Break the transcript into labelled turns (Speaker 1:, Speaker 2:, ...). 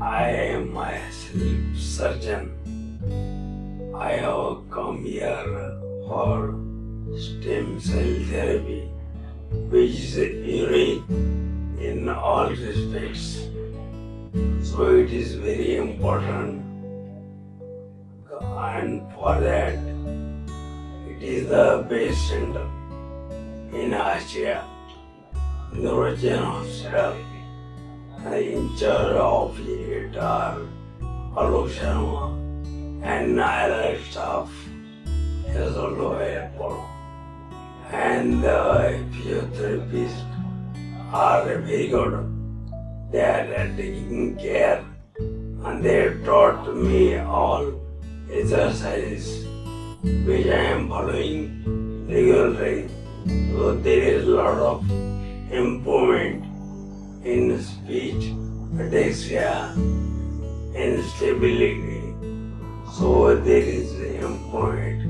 Speaker 1: I am myself surgeon. I have come here for stem cell therapy, which is unique in all respects. So it is very important, and for that, it is the best center in Asia, NeuroGen Hospital. In charge of Alok Sharma and other staff is also available. And the physiotherapists are very good. They are taking care and they taught me all exercises which I am following regularly. So there is a lot of improvement in speech, ataxia, instability. So there is improvement